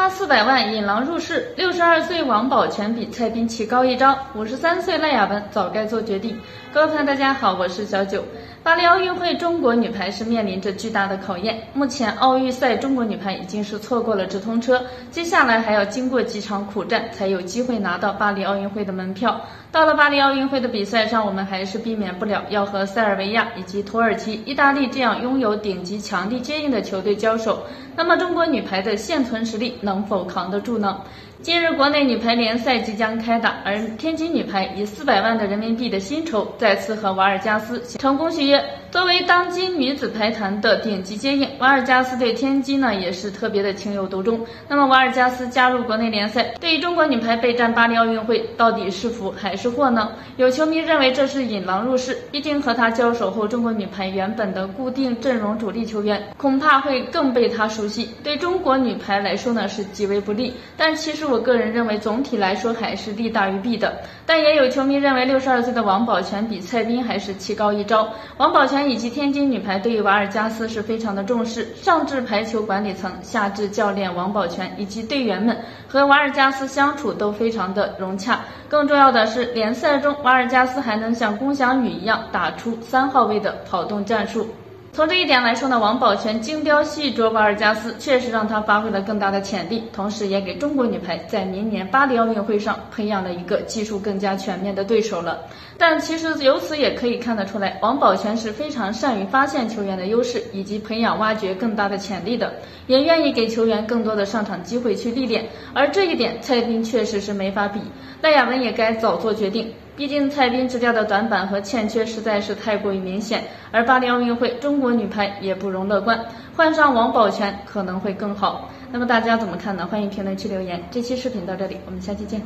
花四百万引狼入室，六十二岁王宝全比蔡斌棋高一招，五十三岁赖雅文早该做决定。各位朋友，大家好，我是小九。巴黎奥运会，中国女排是面临着巨大的考验。目前奥运赛，中国女排已经是错过了直通车，接下来还要经过几场苦战，才有机会拿到巴黎奥运会的门票。到了巴黎奥运会的比赛上，我们还是避免不了要和塞尔维亚以及土耳其、意大利这样拥有顶级强力接应的球队交手。那么，中国女排的现存实力能能否扛得住呢？近日，国内女排联赛即将开打，而天津女排以四百万的人民币的薪酬，再次和瓦尔加斯成功续约。作为当今女子排坛的顶级接应，瓦尔加斯对天津呢也是特别的情有独钟。那么，瓦尔加斯加入国内联赛，对于中国女排备战巴黎奥运会，到底是福还是祸呢？有球迷认为这是引狼入室，毕竟和他交手后，中国女排原本的固定阵容主力球员恐怕会更被他熟悉，对中国女排来说呢是极为不利。但其实我个人认为，总体来说还是利大于弊的。但也有球迷认为，六十二岁的王宝全比蔡斌还是棋高一招。王宝全。以及天津女排对于瓦尔加斯是非常的重视，上至排球管理层，下至教练王宝全以及队员们和瓦尔加斯相处都非常的融洽。更重要的是，联赛中瓦尔加斯还能像龚翔宇一样打出三号位的跑动战术。从这一点来说呢，王宝全精雕细琢瓦尔加斯，确实让他发挥了更大的潜力，同时也给中国女排在明年巴黎奥运会上培养了一个技术更加全面的对手了。但其实由此也可以看得出来，王宝全是非常善于发现球员的优势，以及培养挖掘更大的潜力的，也愿意给球员更多的上场机会去历练。而这一点，蔡斌确实是没法比。赖亚文也该早做决定。毕竟蔡斌执教的短板和欠缺实在是太过于明显，而巴黎奥运会中国女排也不容乐观，换上王宝泉可能会更好。那么大家怎么看呢？欢迎评论区留言。这期视频到这里，我们下期见。